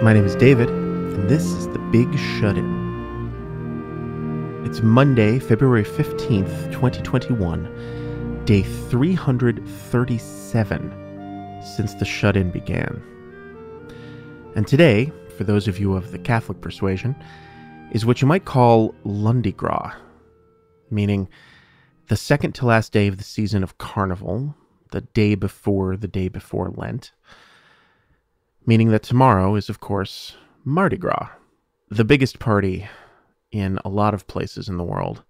My name is David, and this is The Big Shut In. It's Monday, February 15th, 2021, day 337 since the shut in began. And today, for those of you of the Catholic persuasion, is what you might call Lundi Gras, meaning the second to last day of the season of Carnival, the day before the day before Lent, meaning that tomorrow is, of course, Mardi Gras, the biggest party in a lot of places in the world,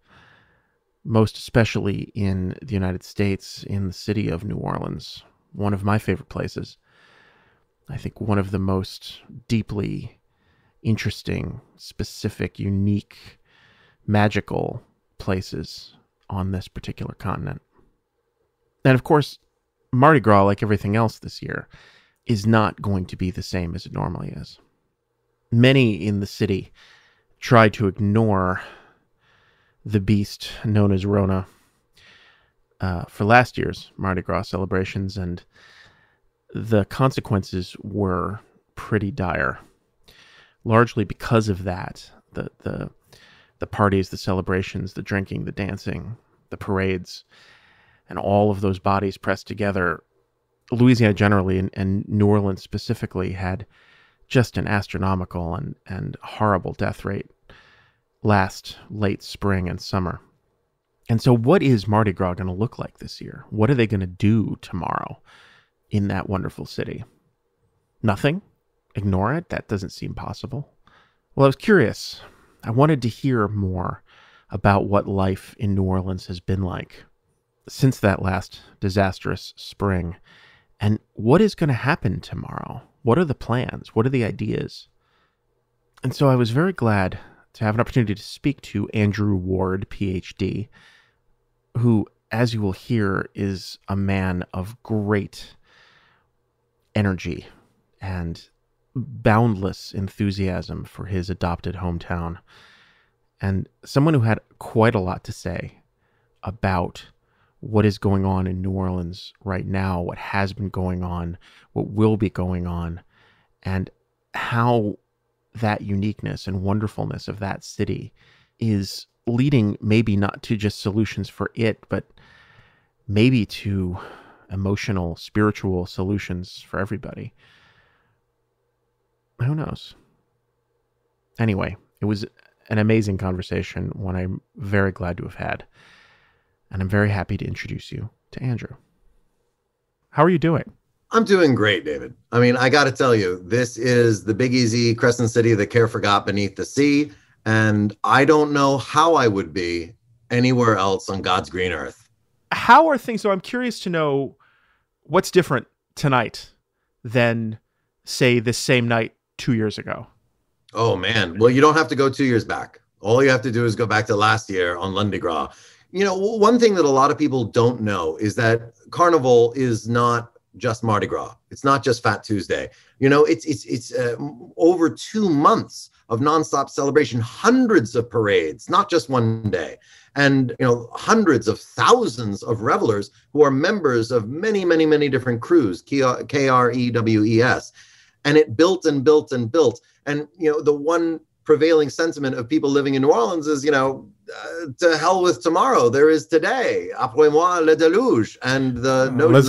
most especially in the United States, in the city of New Orleans, one of my favorite places. I think one of the most deeply interesting, specific, unique, magical places on this particular continent. And of course, Mardi Gras, like everything else this year, is not going to be the same as it normally is. Many in the city tried to ignore the beast known as Rona uh, for last year's Mardi Gras celebrations, and the consequences were pretty dire. Largely because of that, the the the parties, the celebrations, the drinking, the dancing, the parades, and all of those bodies pressed together, Louisiana generally and, and New Orleans specifically had just an astronomical and, and horrible death rate last late spring and summer. And so, what is Mardi Gras going to look like this year? What are they going to do tomorrow in that wonderful city? Nothing? Ignore it? That doesn't seem possible. Well, I was curious. I wanted to hear more about what life in New Orleans has been like since that last disastrous spring. And what is going to happen tomorrow? What are the plans? What are the ideas? And so I was very glad to have an opportunity to speak to Andrew Ward, PhD, who, as you will hear, is a man of great energy and boundless enthusiasm for his adopted hometown, and someone who had quite a lot to say about what is going on in New Orleans right now, what has been going on, what will be going on, and how that uniqueness and wonderfulness of that city is leading maybe not to just solutions for it, but maybe to emotional, spiritual solutions for everybody. Who knows? Anyway, it was an amazing conversation, one I'm very glad to have had and I'm very happy to introduce you to Andrew. How are you doing? I'm doing great, David. I mean, I got to tell you, this is the Big Easy Crescent City that care forgot beneath the sea. And I don't know how I would be anywhere else on God's green earth. How are things? So I'm curious to know what's different tonight than, say, this same night two years ago. Oh, man. Well, you don't have to go two years back. All you have to do is go back to last year on Lundi Gras you know, one thing that a lot of people don't know is that Carnival is not just Mardi Gras. It's not just Fat Tuesday. You know, it's it's it's uh, over two months of nonstop celebration, hundreds of parades, not just one day, and you know, hundreds of thousands of revelers who are members of many, many, many different crews, K R E W E S, and it built and built and built. And you know, the one prevailing sentiment of people living in New Orleans is, you know, uh, to hell with tomorrow. There is today. Après moi le déluge, and the no. Le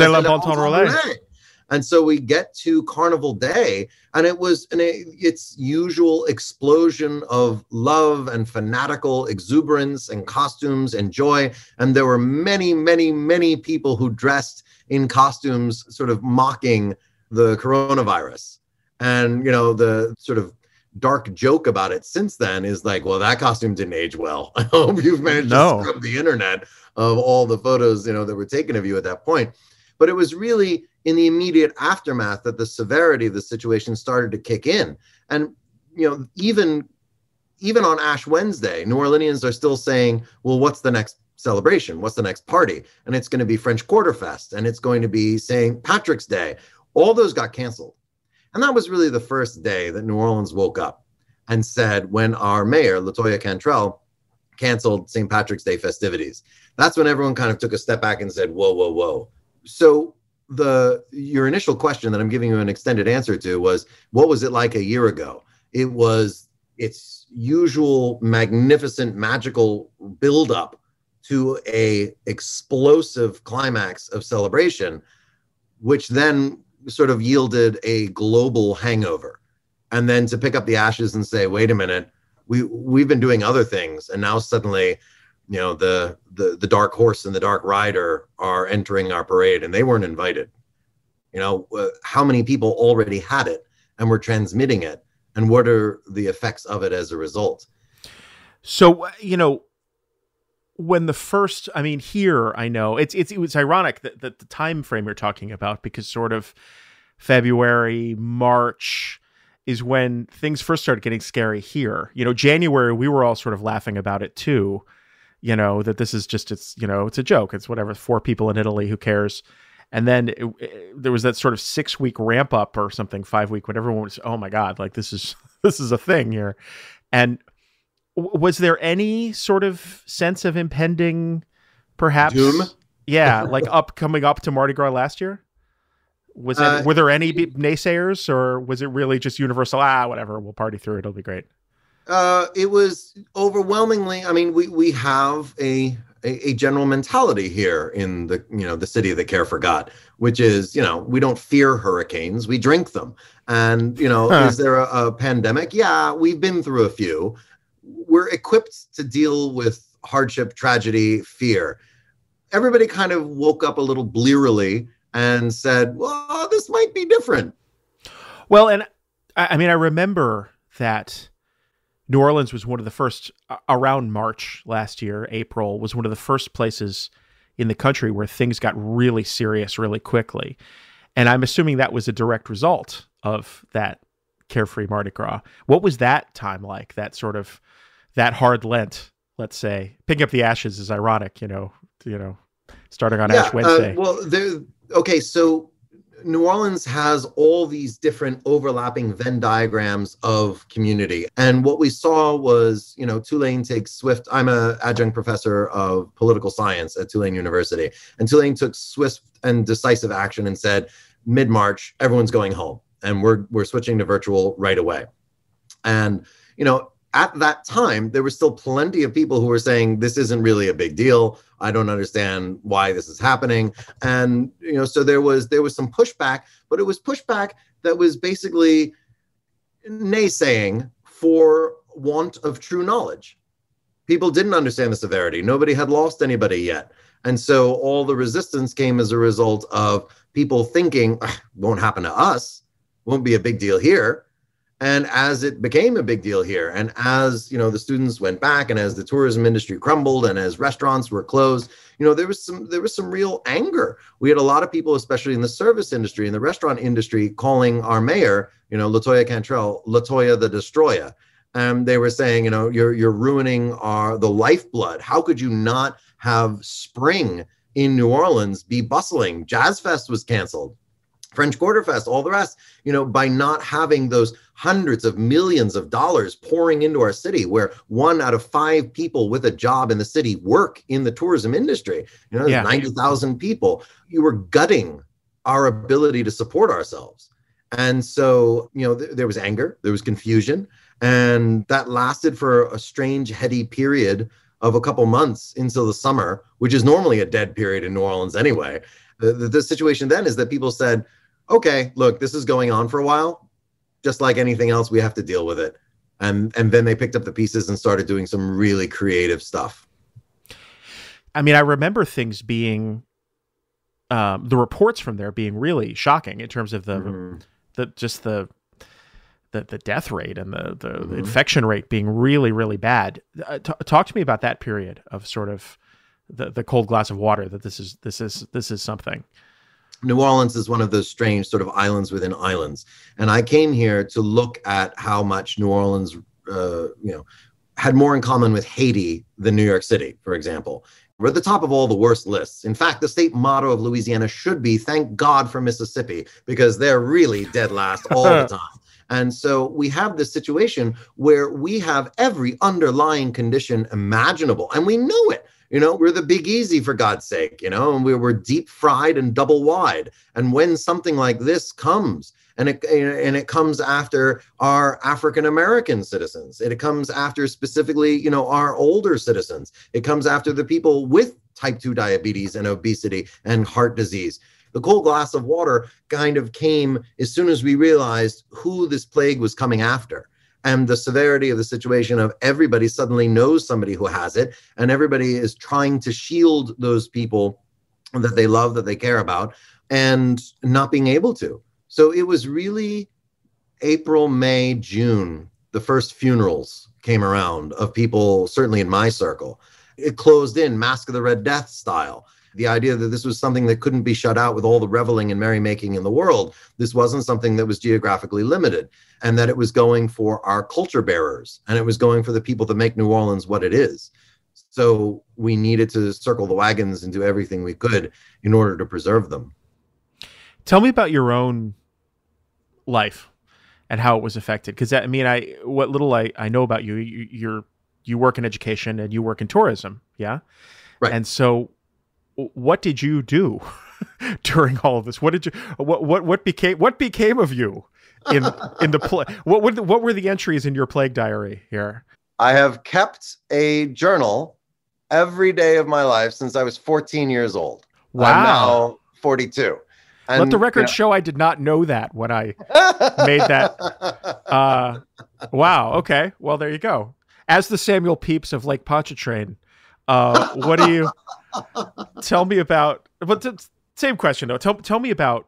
and so we get to Carnival Day, and it was an, its usual explosion of love and fanatical exuberance and costumes and joy. And there were many, many, many people who dressed in costumes, sort of mocking the coronavirus. And, you know, the sort of dark joke about it since then is like, well, that costume didn't age well. I hope you've managed no. to scrub the internet of all the photos, you know, that were taken of you at that point. But it was really in the immediate aftermath that the severity of the situation started to kick in. And, you know, even even on Ash Wednesday, New Orleanians are still saying, well, what's the next celebration? What's the next party? And it's going to be French Quarter Fest and it's going to be St. Patrick's Day. All those got canceled. And that was really the first day that New Orleans woke up and said, when our mayor, Latoya Cantrell, canceled St. Patrick's Day festivities. That's when everyone kind of took a step back and said, whoa, whoa, whoa. So the your initial question that I'm giving you an extended answer to was what was it like a year ago? It was its usual magnificent magical buildup to a explosive climax of celebration, which then sort of yielded a global hangover. And then to pick up the ashes and say, wait a minute, we we've been doing other things, and now suddenly, you know, the the the dark horse and the dark rider are entering our parade, and they weren't invited. You know, uh, how many people already had it and were transmitting it, and what are the effects of it as a result? So uh, you know, when the first, I mean, here I know it's it's it was ironic that, that the time frame you're talking about because sort of February, March is when things first started getting scary here. You know, January we were all sort of laughing about it too. You know that this is just it's you know it's a joke. It's whatever. Four people in Italy. Who cares? And then it, it, there was that sort of six week ramp up or something, five week when everyone was, oh my god, like this is this is a thing here. And was there any sort of sense of impending, perhaps? Doom. Yeah, like up coming up to Mardi Gras last year. Was uh, were there any naysayers, or was it really just universal? Ah, whatever, we'll party through it. It'll be great. Uh, it was overwhelmingly. I mean, we we have a, a, a general mentality here in the you know the city that care forgot, which is you know we don't fear hurricanes, we drink them. And you know, huh. is there a, a pandemic? Yeah, we've been through a few. We're equipped to deal with hardship, tragedy, fear. Everybody kind of woke up a little blearily and said, well, this might be different. Well, and I, mean, I remember that New Orleans was one of the first around March last year, April was one of the first places in the country where things got really serious really quickly. And I'm assuming that was a direct result of that carefree Mardi Gras. What was that time like? That sort of that hard Lent, let's say. Picking up the ashes is ironic, you know, you know, starting on yeah, Ash uh, Wednesday. Uh, well, there okay, so New Orleans has all these different overlapping Venn diagrams of community. And what we saw was, you know, Tulane takes swift. I'm a adjunct professor of political science at Tulane University. And Tulane took swift and decisive action and said, mid-March, everyone's going home. And we're we're switching to virtual right away. And, you know, at that time, there were still plenty of people who were saying this isn't really a big deal. I don't understand why this is happening. And you know, so there was there was some pushback, but it was pushback that was basically naysaying for want of true knowledge. People didn't understand the severity. Nobody had lost anybody yet. And so all the resistance came as a result of people thinking, won't happen to us, won't be a big deal here and as it became a big deal here and as you know the students went back and as the tourism industry crumbled and as restaurants were closed you know there was some there was some real anger. We had a lot of people especially in the service industry in the restaurant industry calling our mayor you know latoya cantrell latoya the destroyer. And they were saying you know you're you're ruining our the lifeblood. How could you not have spring in new orleans be bustling? Jazz fest was canceled French Quarter Fest, all the rest, you know, by not having those hundreds of millions of dollars pouring into our city, where one out of five people with a job in the city work in the tourism industry, you know, yeah. 90,000 people, you were gutting our ability to support ourselves. And so, you know, th- there was anger, there was confusion, and that lasted for a strange, heady period of a couple months into the summer, which is normally a dead period in New Orleans anyway. The, the, the situation then is that people said, okay, look, this is going on for a while. Just like anything else, we have to deal with it. And and then they picked up the pieces and started doing some really creative stuff. I mean, I remember things being um, the reports from there being really shocking in terms of the mm-hmm. the just the the the death rate and the the, mm-hmm. infection rate being really really bad. Uh, t- talk to me about that period of sort of the the cold glass of water that this is this is this is something. New Orleans is one of those strange sort of islands within islands. And I came here to look at how much New Orleans, uh, you know, had more in common with Haiti than New York City, for example. We're at the top of all the worst lists. In fact, the state motto of Louisiana should be thank God for Mississippi, because they're really dead last all the time. And so we have this situation where we have every underlying condition imaginable, and we know it You know, we're the big easy for God's sake, you know, and we were deep fried and double wide. And when something like this comes, and it and it comes after our African American citizens, it comes after specifically, you know, our older citizens. It comes after the people with type 2 diabetes and obesity and heart disease. The cold glass of water kind of came as soon as we realized who this plague was coming after and the severity of the situation of everybody suddenly knows somebody who has it and everybody is trying to shield those people that they love that they care about and not being able to. So it was really april may june the first funerals came around of people certainly in my circle. It closed in mask of the red death style the idea that this was something that couldn't be shut out with all the reveling and merrymaking in the world. This wasn't something that was geographically limited, and that it was going for our culture bearers and it was going for the people that make New Orleans what it is. So we needed to circle the wagons and do everything we could in order to preserve them. Tell me about your own life and how it was affected. Because I mean, I what little I, I know about you, you, you're you work in education and you work in tourism, yeah. Right. And so what did you do during all of this? What did you what what what became what became of you in in the play? What what what were the entries in your plague diary here? I have kept a journal every day of my life since I was 14 years old. Wow. I'm now 42. And, Let the record show I did not know that when I made that. Uh, wow. Okay. Well, there you go. As the Samuel Pepys of Lake Pontchartrain, uh, what do you tell me about? But same question though. Tell tell me about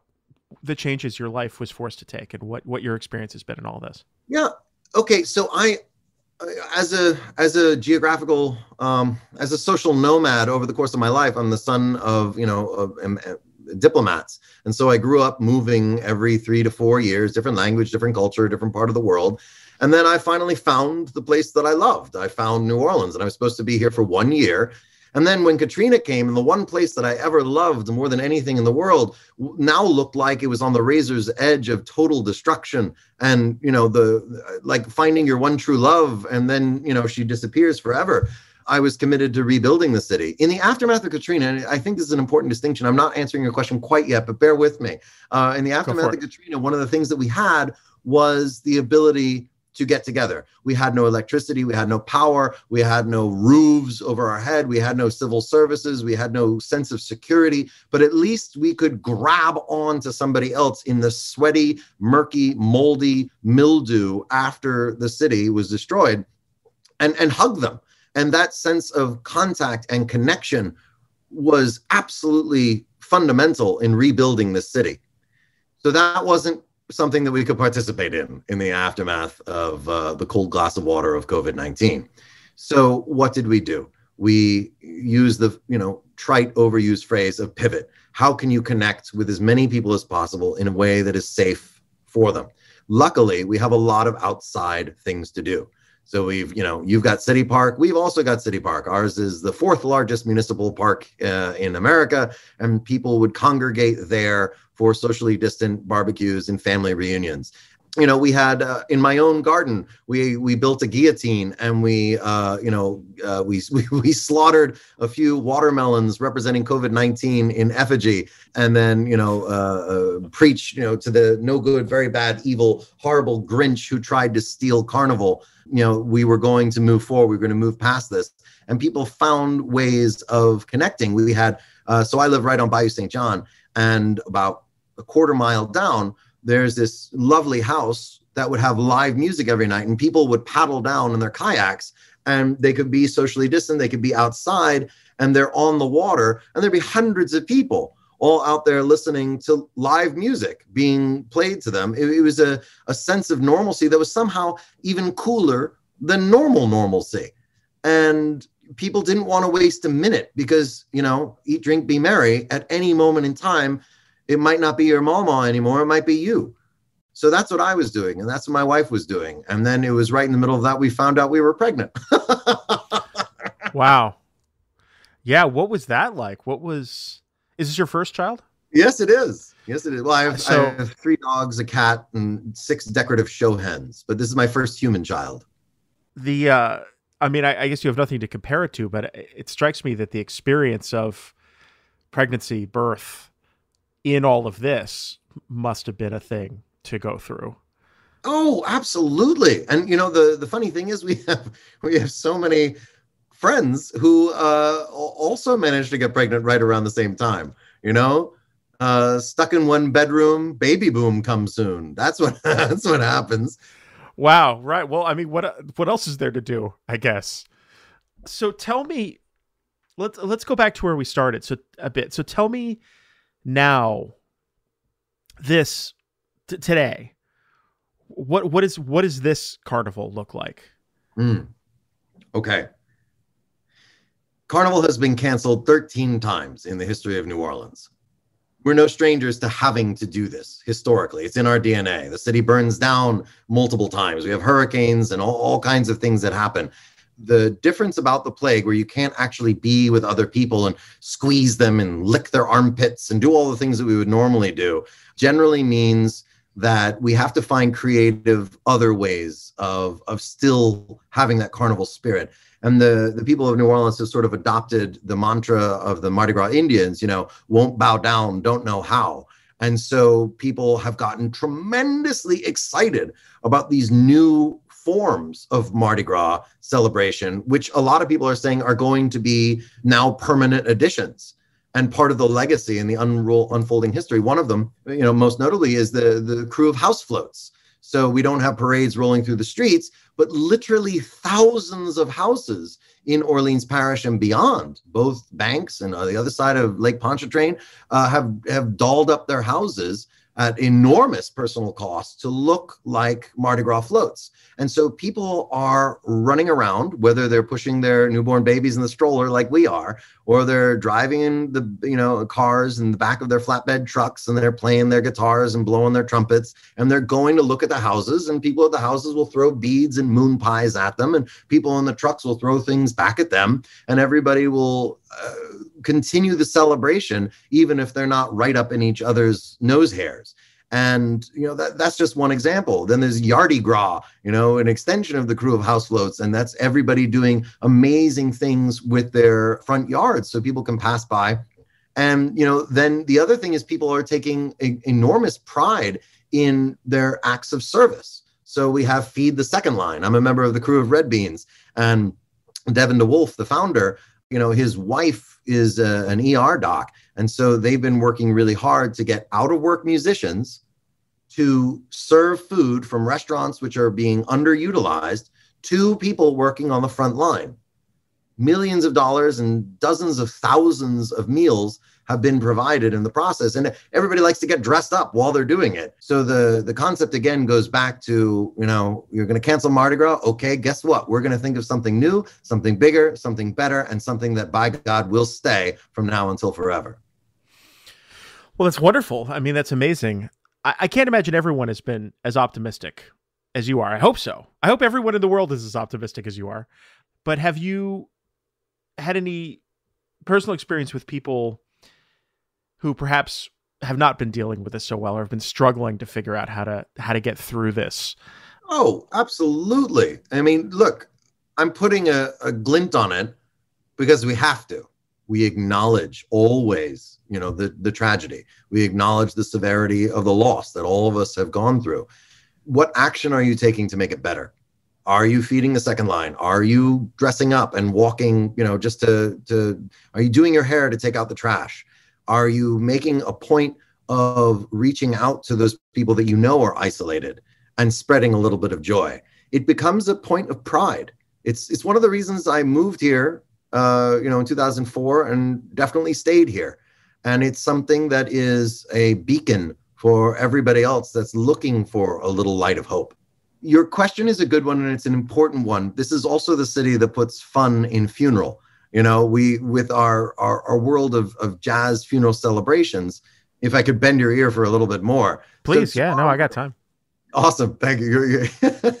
the changes your life was forced to take and what what your experience has been in all this. Yeah. Okay. So I, as a as a geographical um, as a social nomad over the course of my life, I'm the son of you know of, um, diplomats, and so I grew up moving every three to four years, different language, different culture, different part of the world. And then I finally found the place that I loved. I found New Orleans, and I was supposed to be here for one year. And then when Katrina came, and the one place that I ever loved more than anything in the world now looked like it was on the razor's edge of total destruction. And, you know, the like finding your one true love, and then, you know, she disappears forever. I was committed to rebuilding the city. In the aftermath of Katrina, and I think this is an important distinction. I'm not answering your question quite yet, but bear with me. Uh, in the aftermath of Katrina, one of the things that we had was the ability to get together. We had no electricity, we had no power, we had no roofs over our head, we had no civil services, we had no sense of security, but at least we could grab on to somebody else in the sweaty, murky, moldy mildew after the city was destroyed and, and hug them. And that sense of contact and connection was absolutely fundamental in rebuilding the city. So that wasn't something that we could participate in in the aftermath of uh, the cold glass of water of COVID 19. So, what did we do? We use the you know trite overused phrase of pivot. How can you connect with as many people as possible in a way that is safe for them? Luckily, we have a lot of outside things to do. So we've, you know, you've got City Park. We've also got City Park. Ours is the fourth largest municipal park uh, in America, and people would congregate there for socially distant barbecues and family reunions you know we had uh, in my own garden we we built a guillotine and we uh, you know uh, we, we, we slaughtered a few watermelons representing covid-19 in effigy and then you know uh, uh, preach you know to the no good very bad evil horrible grinch who tried to steal carnival. You know we were going to move forward we were going to move past this and people found ways of connecting. We had uh, so i live right on bayou st john and about a quarter mile down, there's this lovely house that would have live music every night, and people would paddle down in their kayaks, and they could be socially distant, they could be outside, and they're on the water, and there'd be hundreds of people all out there listening to live music being played to them. It, it was a, a sense of normalcy that was somehow even cooler than normal normalcy. And people didn't want to waste a minute because, you know, eat, drink, be merry at any moment in time it might not be your mama anymore. It might be you. So that's what I was doing, and that's what my wife was doing. And then it was right in the middle of that we found out we were pregnant. wow. Yeah, what was that like? What was is this your first child? Yes, it is. Yes, it is. Well, I have, so, I have three dogs, a cat, and six decorative show hens, but this is my first human child. The uh I mean, I, I, guess you have nothing to compare it to, but it, it strikes me that the experience of pregnancy, birth, in all of this must have been a thing to go through. Oh, absolutely. And you know, the the funny thing is we have we have so many friends who uh also managed to get pregnant right around the same time, you know? Uh stuck in one bedroom, baby boom comes soon. That's what that's what happens. Wow, right. Well, I mean, what what else is there to do, I guess. So tell me let's let's go back to where we started so a bit. So tell me now this t- today what what is what does this carnival look like? Mm. Okay. Carnival has been canceled 13 times in the history of New Orleans. We're no strangers to having to do this historically. It's in our DNA. The city burns down multiple times. We have hurricanes and all, all kinds of things that happen. The difference about the plague, where you can't actually be with other people and squeeze them and lick their armpits and do all the things that we would normally do, generally means that we have to find creative other ways of of still having that carnival spirit. And the the people of new orleans have sort of adopted the mantra of the mardi gras indians you know won't bow down don't know how. And so people have gotten tremendously excited about these new forms of mardi gras celebration which a lot of people are saying are going to be now permanent additions and part of the legacy and the unroll, unfolding history. One of them, you know, most notably is the the krewe of house floats. So we don't have parades rolling through the streets, but literally thousands of houses in Orleans Parish and beyond, both banks and the other side of Lake Pontchartrain, uh, have have dolled up their houses at enormous personal cost to look like Mardi Gras floats. And so people are running around, whether they're pushing their newborn babies in the stroller like we are, or they're driving in the you know cars in the back of their flatbed trucks and they're playing their guitars and blowing their trumpets and they're going to look at the houses and people at the houses will throw beads and moon pies at them and people in the trucks will throw things back at them and everybody will uh, continue the celebration even if they're not right up in each other's nose hairs. And you know that that's just one example. Then there's yardy gras you know an extension of the krewe of house floats and that's everybody doing amazing things with their front yards so people can pass by. And you know then the other thing is people are taking a, enormous pride in their acts of service. So we have feed the second line. I'm a member of the krewe of red beans. And devin De Wulf, the founder you know his wife is a, an er doc and so they've been working really hard to get out of work musicians to serve food from restaurants which are being underutilized to people working on the front line. Millions of dollars and dozens of thousands of meals have been provided in the process. And everybody likes to get dressed up while they're doing it. So the the concept again goes back to you know you're going to cancel mardi gras. Okay guess what? We're going to think of something new something bigger something better and something that by god will stay from now until forever. Well that's wonderful. I mean that's amazing. I, I can't imagine everyone has been as optimistic as you are. I hope so. I hope everyone in the world is as optimistic as you are. But have you had any personal experience with people who perhaps have not been dealing with this so well or have been struggling to figure out how to how to get through this? Oh, absolutely. I mean, look, I'm putting a, a glint on it because we have to. We acknowledge always you know the the tragedy we acknowledge the severity of the loss that all of us have gone through what action are you taking to make it better are you feeding the second line are you dressing up and walking you know just to to are you doing your hair to take out the trash are you making a point of reaching out to those people that you know are isolated and spreading a little bit of joy it becomes a point of pride it's it's one of the reasons i moved here uh, you know in 2004 and definitely stayed here and it's something that is a beacon for everybody else that's looking for a little light of hope. Your question is a good one and it's an important one. This is also the city that puts fun in funeral. You know, we with our our, our world of, of jazz funeral celebrations, if I could bend your ear for a little bit more. Please, so, yeah, no, I got time. Awesome. Thank you.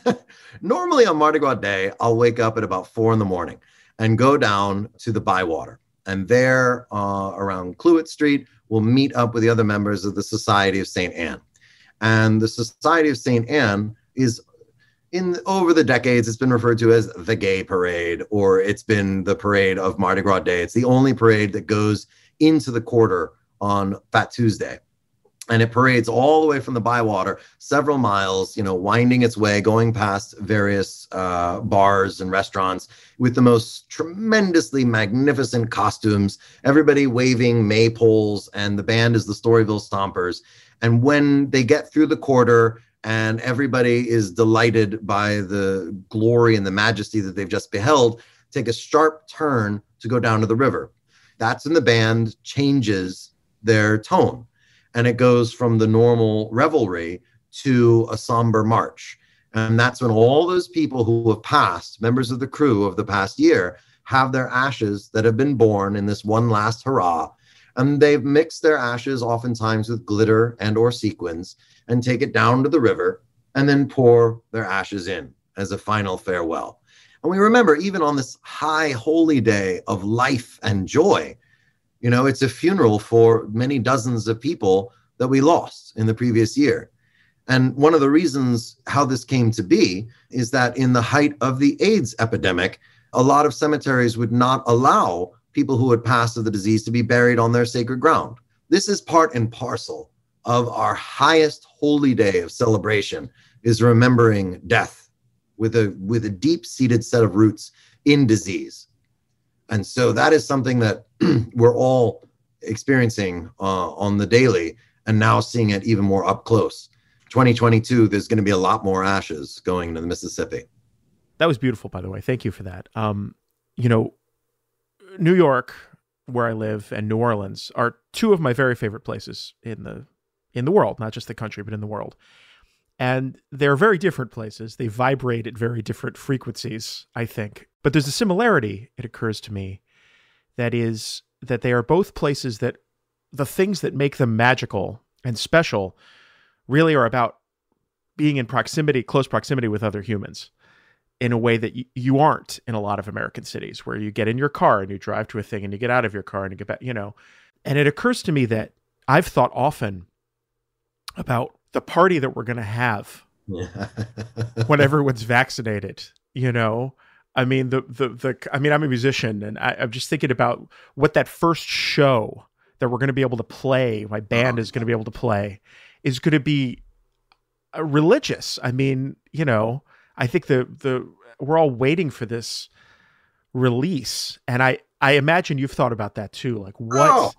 Normally on Mardi Gras Day, I'll wake up at about four in the morning and go down to the Bywater and there uh, around Clouet Street, we'll meet up with the other members of the Society of St. Anne. And the Society of St. Anne is in over the decades, it's been referred to as the gay parade, or it's been the parade of Mardi Gras Day. It's the only parade that goes into the quarter on Fat Tuesday. And it parades all the way from the Bywater, several miles, you know, winding its way, going past various uh, bars and restaurants with the most tremendously magnificent costumes, everybody waving maypoles, and the band is the Storyville Stompers. And when they get through the quarter, and everybody is delighted by the glory and the majesty that they've just beheld, take a sharp turn to go down to the river. That's when the band changes their tone and it goes from the normal revelry to a somber march. And that's when all those people who have passed, members of the crew of the past year, have their ashes that have been born in this one last hurrah. And they've mixed their ashes oftentimes with glitter and or sequins and take it down to the river and then pour their ashes in as a final farewell. And we remember, even on this high holy day of life and joy, you know, it's a funeral for many dozens of people that we lost in the previous year. And one of the reasons how this came to be is that in the height of the AIDS epidemic, a lot of cemeteries would not allow people who had passed of the disease to be buried on their sacred ground. This is part and parcel of our highest holy day of celebration is remembering death with a with a deep-seated set of roots in disease. And so that is something that we're all experiencing uh, on the daily and now seeing it even more up close. 2022, there's going to be a lot more ashes going into the Mississippi. That was beautiful, by the way. Thank you for that. Um, you know, New York, where I live, and New Orleans are two of my very favorite places in the in the world, not just the country, but in the world. And they're very different places. They vibrate at very different frequencies, I think. But there's a similarity, it occurs to me, that is that they are both places that the things that make them magical and special really are about being in proximity, close proximity with other humans in a way that you aren't in a lot of American cities where you get in your car and you drive to a thing and you get out of your car and you get back, you know. And it occurs to me that I've thought often about the party that we're going to have when everyone's vaccinated, you know. I mean the the the I mean I'm a musician and I, am just thinking about what that first show that we're going to be able to play, my band is going to be able to play, is going to be uh, religious. I mean, you know, I think the the we're all waiting for this release, and I I imagine you've thought about that too. Like what? Oh,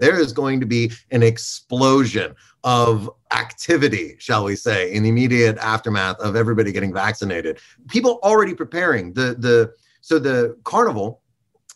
there is going to be an explosion of activity, shall we say, in the immediate aftermath of everybody getting vaccinated. People already preparing the the so the carnival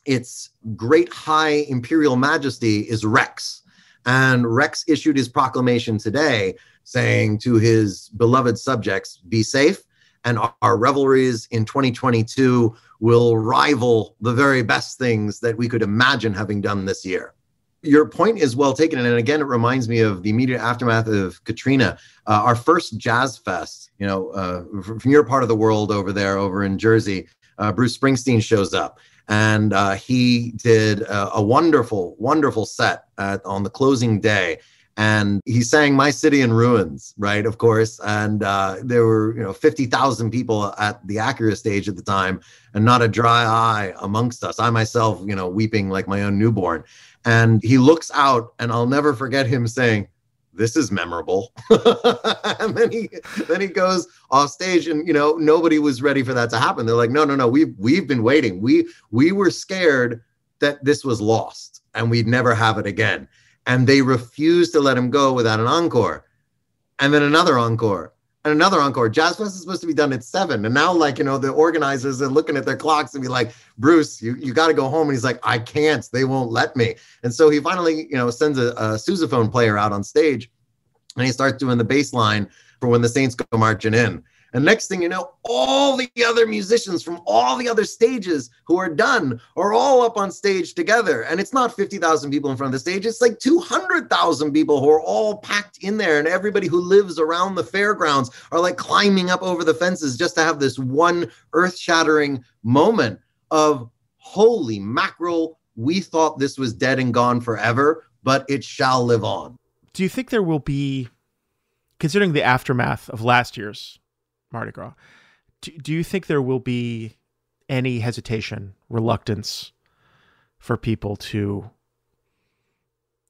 its great high imperial majesty is Rex. And Rex issued his proclamation today saying to his beloved subjects, be safe. And our revelries in 2022 will rival the very best things that we could imagine having done this year. Your point is well taken. And again, it reminds me of the immediate aftermath of Katrina. Uh, our first jazz fest, you know, uh, from your part of the world over there, over in Jersey, uh, Bruce Springsteen shows up and uh, he did a, a, wonderful, wonderful set at, on the closing day. And he sang "My City in Ruins," right? Of course, and uh, there were you know fifty thousand people at the Acura stage at the time, and not a dry eye amongst us. I myself, you know, weeping like my own newborn. And he looks out, and I'll never forget him saying, this is memorable. and then he then he goes off stage and you know nobody was ready for that to happen. They're like, no, no, no, we've we've been waiting. We we were scared that this was lost and we'd never have it again. And they refused to let him go without an encore. And then another encore and another encore. Jazz Fest is supposed to be done at seven. And now, like, you know, the organizers are looking at their clocks and be like, Bruce, you, you got to go home. And he's like, I can't. They won't let me. And so he finally, you know, sends a, a sousaphone player out on stage and he starts doing the bass line for when the Saints go marching in. And next thing you know, all the other musicians from all the other stages who are done are all up on stage together. And it's not 50,000 people in front of the stage, it's like 200,000 people who are all packed in there. And everybody who lives around the fairgrounds are like climbing up over the fences just to have this one earth shattering moment of holy mackerel. We thought this was dead and gone forever, but it shall live on. Do you think there will be, considering the aftermath of last year's Mardi Gras. do, do you think there will be any hesitation, reluctance for people to,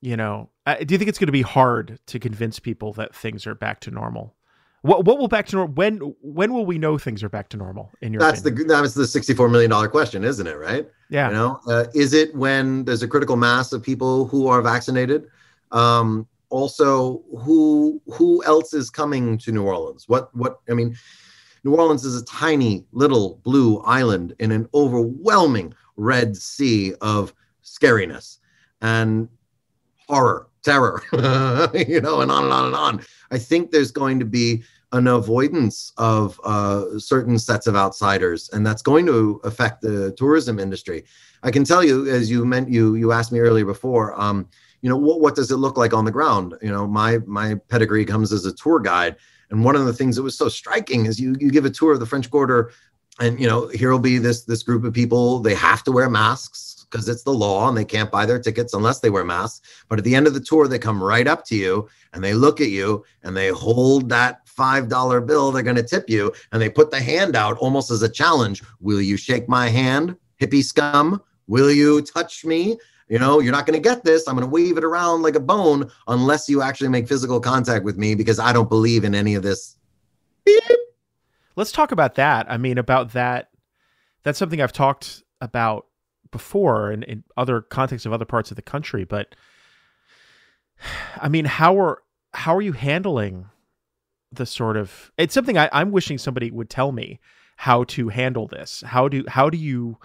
you know, uh, do you think it's going to be hard to convince people that things are back to normal? What what will back to normal? When when will we know things are back to normal? In your that's opinion? the that's the sixty four million dollar question, isn't it? Right? yeah. You know, uh, is it when there's a critical mass of people who are vaccinated? Um, also, who who else is coming to New Orleans? What what I mean, New Orleans is a tiny little blue island in an overwhelming red sea of scariness and horror, terror, you know, and on and on and on. I think there's going to be an avoidance of uh, certain sets of outsiders, and that's going to affect the tourism industry. I can tell you, as you meant, you you asked me earlier before. Um, you know, what what does it look like on the ground? You know, my my pedigree comes as a tour guide, and one of the things that was so striking is you you give a tour of the French Quarter, and you know here will be this this group of people. They have to wear masks because it's the law, and they can't buy their tickets unless they wear masks. But at the end of the tour, they come right up to you and they look at you and they hold that five dollar bill they're going to tip you, and they put the hand out almost as a challenge. Will you shake my hand, hippie scum? Will you touch me? You know, you're not going to get this. I'm going to wave it around like a bone unless you actually make physical contact with me because I don't believe in any of this. Beep. Let's talk about that. I mean, about that. That's something I've talked about before in, in other contexts of other parts of the country. But I mean, how are how are you handling the sort of? It's something I, I'm wishing somebody would tell me how to handle this. How do how do you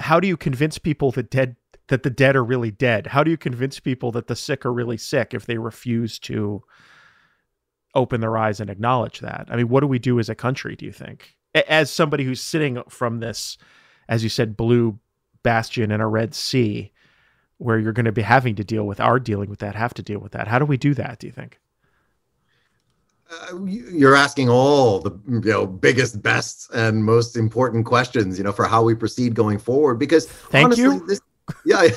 how do you convince people that dead that the dead are really dead? How do you convince people that the sick are really sick if they refuse to open their eyes and acknowledge that? I mean, what do we do as a country, do you think? As somebody who's sitting from this, as you said, blue bastion in a red sea, where you're going to be having to deal with, are dealing with that, have to deal with that. How do we do that, do you think? Uh, you're asking all the you know biggest, best, and most important questions, you know, for how we proceed going forward. Because Thank honestly, you. This, yeah,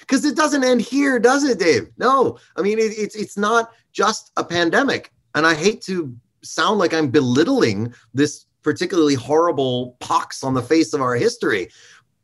because it doesn't end here, does it, Dave? No, I mean it, it's it's not just a pandemic, and I hate to sound like I'm belittling this particularly horrible pox on the face of our history.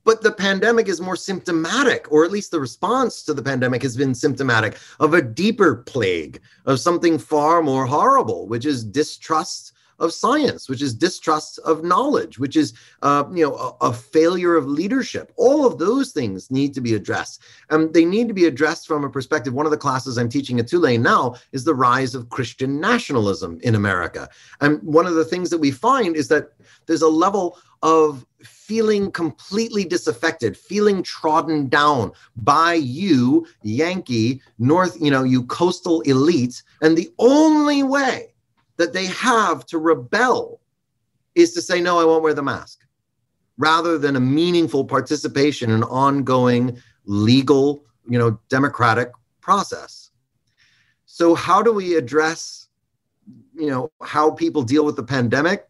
But the pandemic is more symptomatic, or at least the response to the pandemic has been symptomatic of a deeper plague, of something far more horrible, which is distrust of science, which is distrust of knowledge, which is uh, you know a, a, failure of leadership. All of those things need to be addressed, and they need to be addressed from a perspective. One of the classes I'm teaching at Tulane now is the rise of Christian nationalism in America, and one of the things that we find is that there's a level of feeling completely disaffected, feeling trodden down by you, Yankee, North, you know, you coastal elite. And the only way that they have to rebel is to say, no, I won't wear the mask, rather than a meaningful participation in ongoing legal, you know, democratic process. So how do we address, you know, how people deal with the pandemic?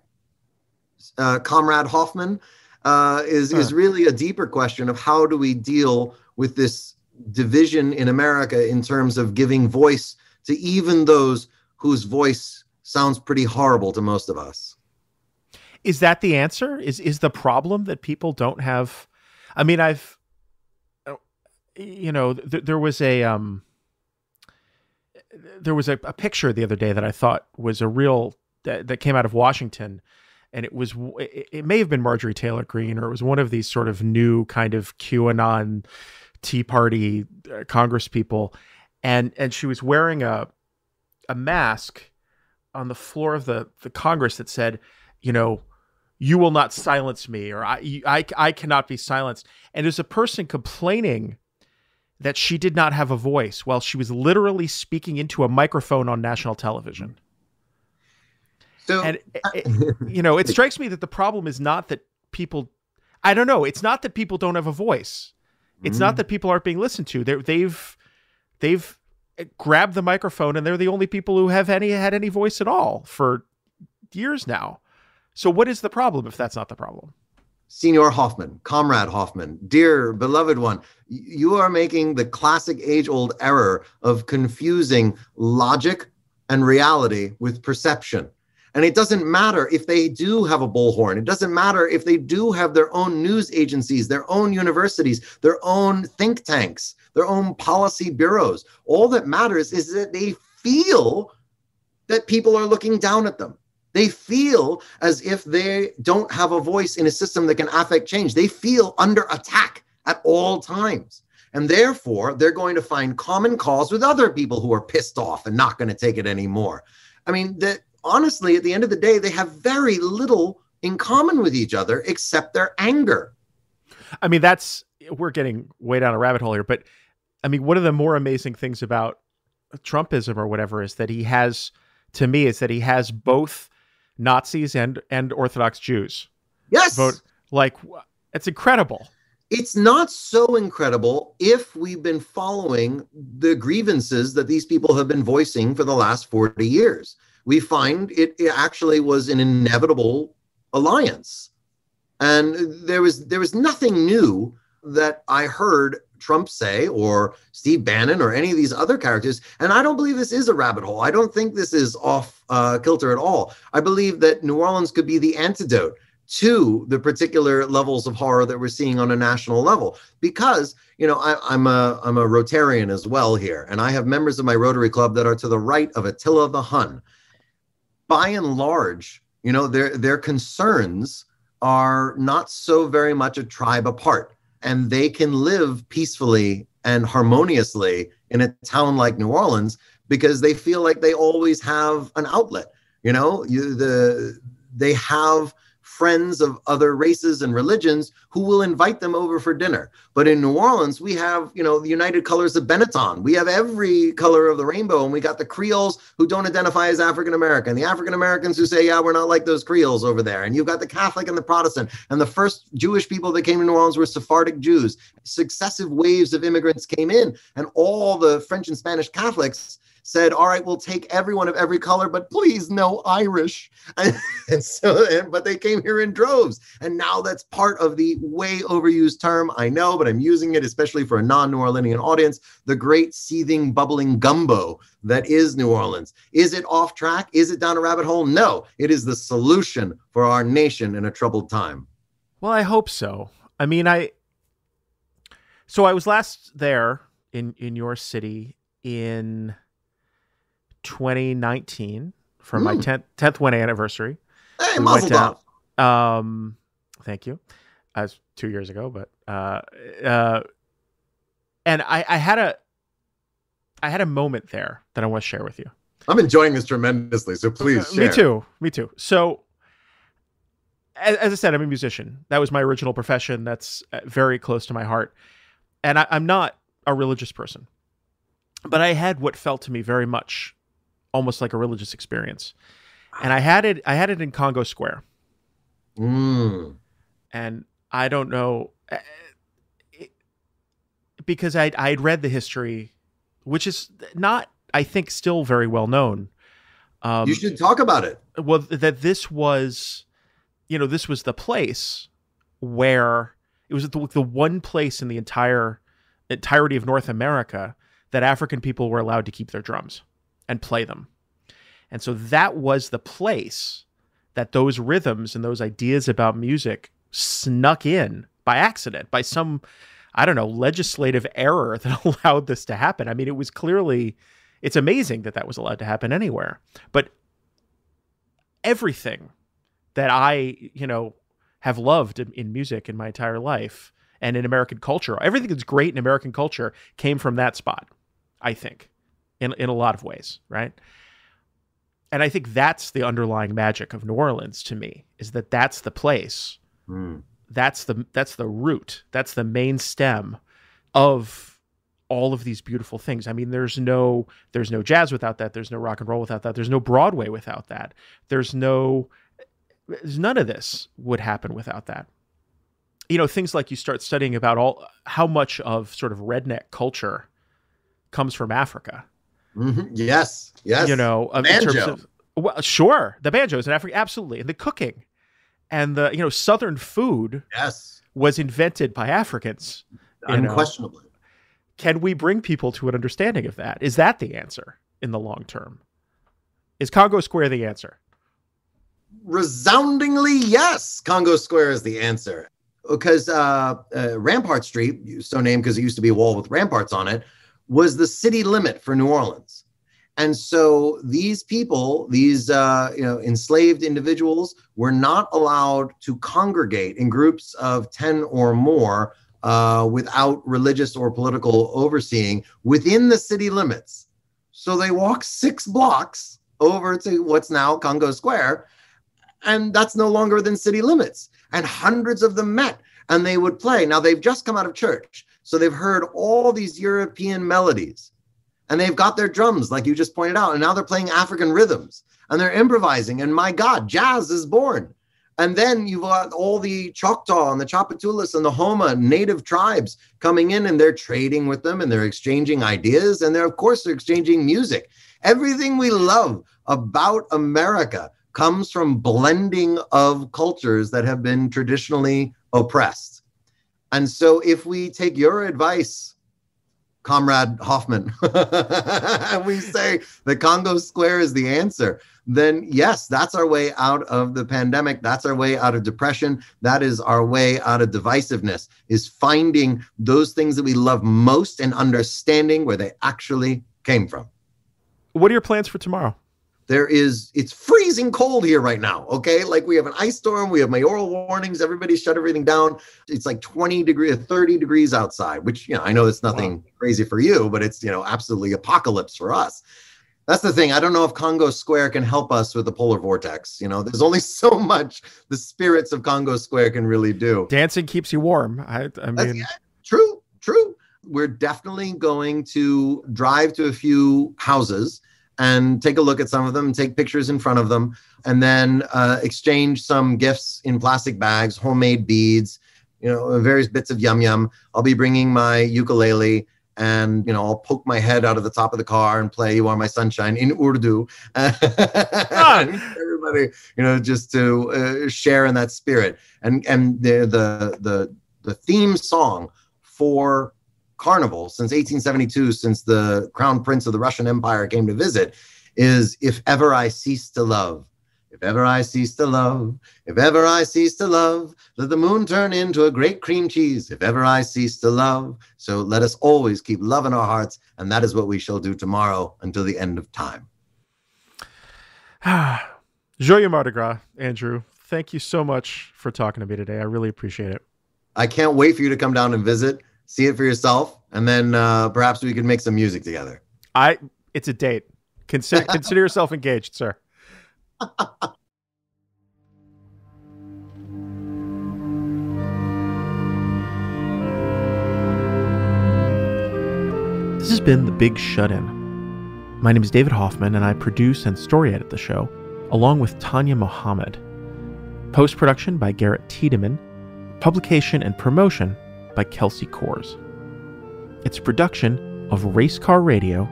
Uh, Comrade Hoffman, uh, is huh. is really a deeper question of how do we deal with this division in America in terms of giving voice to even those whose voice sounds pretty horrible to most of us. Is that the answer? Is is the problem that people don't have? I mean, I've, you know, th- there was a um, there was a, a, picture the other day that I thought was a real that, that came out of Washington and it was it, may have been Marjorie Taylor Greene or it was one of these sort of new kind of QAnon Tea Party uh, Congress people, and and she was wearing a a mask on the floor of the the Congress that said, you know, you will not silence me or I I I cannot be silenced. And there's a person complaining that she did not have a voice while she was literally speaking into a microphone on national television. So, and it, you know, it strikes me that the problem is not that people. I don't know. It's not that people don't have a voice. It's mm. not that people aren't being listened to. They're, they've they've grabbed the microphone and they're the only people who have any had any voice at all for years now. So what is the problem if that's not the problem? Senior Hoffman, Comrade Hoffman, dear beloved one, you are making the classic age old error of confusing logic and reality with perception. And it doesn't matter if they do have a bullhorn. It doesn't matter if they do have their own news agencies, their own universities, their own think tanks, their own policy bureaus. All that matters is that they feel that people are looking down at them. They feel as if they don't have a voice in a system that can affect change. They feel under attack at all times. And therefore, they're going to find common cause with other people who are pissed off and not going to take it anymore. I mean, that honestly, at the end of the day, they have very little in common with each other except their anger. I mean, that's we're getting way down a rabbit hole here, but I mean, one of the more amazing things about Trumpism or whatever is that he has, to me, is that he has both Nazis and and Orthodox Jews. Yes, vote like it's incredible. It's not so incredible if we've been following the grievances that these people have been voicing for the last 40 years. We find it, it actually was an inevitable alliance. And there was there was nothing new that I heard Trump say or Steve Bannon or any of these other characters. And I don't believe this is a rabbit hole. I don't think this is off uh, kilter at all. I believe that New Orleans could be the antidote to the particular levels of horror that we're seeing on a national level because you know I, am a i'm a rotarian as well here and i have members of my rotary club that are to the right of attila the hun by and large you know their their concerns are not so very much a tribe apart and they can live peacefully and harmoniously in a town like new orleans because they feel like they always have an outlet. You know you the they have friends of other races and religions who will invite them over for dinner. But in New Orleans, we have, you know, the United Colors of Benetton. We have every color of the rainbow, and we got the Creoles who don't identify as African American, the African Americans who say, yeah, we're not like those Creoles over there. And you've got the Catholic and the Protestant. And the first Jewish people that came to New Orleans were Sephardic Jews. Successive waves of immigrants came in, and all the French and Spanish Catholics said, "All right, we'll take everyone of every color, but please no Irish." And, and so, and, but they came here in droves, and now that's part of the way overused term. I know, but I'm using it especially for a non-New Orleanian audience. The great seething, bubbling gumbo that is New Orleans. Is it off track? Is it down a rabbit hole? No, it is the solution for our nation in a troubled time. Well, I hope so. I mean, I. So I was last there in in your city in 2019 for mm. my 10th, 10th wedding anniversary. Hey, we mazel tov. Um, thank you. As two years ago, but uh, uh, and I, I had a, I had a moment there that I want to share with you. I'm enjoying this tremendously, so please. Uh, me too. Me too. So, as, as, I said, I'm a musician. That was my original profession. That's uh, very close to my heart, and I, I'm not a religious person, but I had what felt to me very much almost like a religious experience. And I had it I had it in Congo Square. Mm. And I don't know eh, because I I'd read the history which is not I think still very well known. Um, you should talk about it. Well, that this was, you know, this was the place where it was the, the one place in the entire entirety of North America that African people were allowed to keep their drums and play them. And so that was the place that those rhythms and those ideas about music snuck in by accident, by some, I don't know, legislative error that allowed this to happen. I mean, it was clearly, it's amazing that that was allowed to happen anywhere. But everything that I, you know, have loved in, music in my entire life and in American culture, everything that's great in American culture came from that spot, I think in in a lot of ways, right? And I think that's the underlying magic of New Orleans to me is that that's the place. Mm. That's the that's the root. That's the main stem of all of these beautiful things. I mean, there's no there's no jazz without that. There's no rock and roll without that. There's no Broadway without that. There's no there's none of this would happen without that. You know, things like you start studying about all how much of sort of redneck culture comes from Africa. Mm-hmm. Yes, yes. You know, banjo. in terms of well, sure, the banjos in Africa, absolutely, and the cooking, and the you know Southern food. Yes, was invented by Africans. Unquestionably. Know. Can we bring people to an understanding of that? Is that the answer in the long term? Is Congo Square the answer? resoundingly yes. Congo Square is the answer. Because uh, uh, Rampart Street, so named because it used to be a wall with ramparts on it, was the city limit for New Orleans. And so these people, these uh, you know enslaved individuals, were not allowed to congregate in groups of ten or more uh, without religious or political overseeing within the city limits. So they walk six blocks over to what's now Congo Square, and that's no longer within city limits. And hundreds of them met and they would play. Now they've just come out of church, so they've heard all these European melodies and they've got their drums, like you just pointed out, and now they're playing African rhythms and they're improvising. And my God, jazz is born. And then you've got all the Choctaw and the Tchoupitoulas and the Houma native tribes coming in and they're trading with them and they're exchanging ideas. And they're, of course, they're exchanging music. Everything we love about America comes from blending of cultures that have been traditionally oppressed. And so if we take your advice, Comrade Hoffman, and we say the Congo Square is the answer, then yes, that's our way out of the pandemic. That's our way out of depression. That is our way out of divisiveness, is finding those things that we love most and understanding where they actually came from. What are your plans for tomorrow? There is, it's freezing cold here right now. Okay. Like we have an ice storm, we have mayoral warnings, everybody shut everything down. It's like 20 degrees, uh, 30 degrees outside, which, you know, I know it's nothing wow. crazy for you, but it's, you know, absolutely apocalypse for us that's the thing. I don't know if Congo Square can help us with the polar vortex. You know, there's only so much the spirits of Congo Square can really do. Dancing keeps you warm. I, I mean, yeah, true, true. We're definitely going to drive to a few houses and take a look at some of them take pictures in front of them and then uh, exchange some gifts in plastic bags, homemade beads, you know, various bits of yum yum. I'll be bringing my ukulele and you know I'll poke my head out of the top of the car and play "You Are My Sunshine" in Urdu. everybody, you know, just to uh, share in that spirit. And and the the the the theme song for Carnival since 1872, since the Crown Prince of the Russian Empire came to visit, is "If Ever I Cease to Love." If ever I cease to love, if ever I cease to love, let the moon turn into a great cream cheese. If ever I cease to love, so let us always keep love in our hearts, and that is what we shall do tomorrow until the end of time. Joyeux Mardi Gras, Andrew. Thank you so much for talking to me today. I really appreciate it. I can't wait for you to come down and visit, see it for yourself, and then uh, perhaps we can make some music together. I. It's a date. Consider consider yourself engaged, sir this has been The Big Shut In. My name is David Hoffman, and I produce and story edit the show, along with Tanya Mohammed. Post production by Garrett Tiedemann. Publication and promotion by Kelsey Kors. It's a production of Racecar Radio,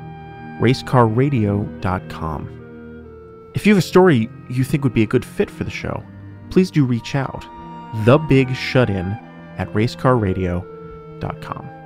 racecarradio.com. If you have a story you think would be a good fit for the show, please do reach out. The Big Shut In at racecarradio.com.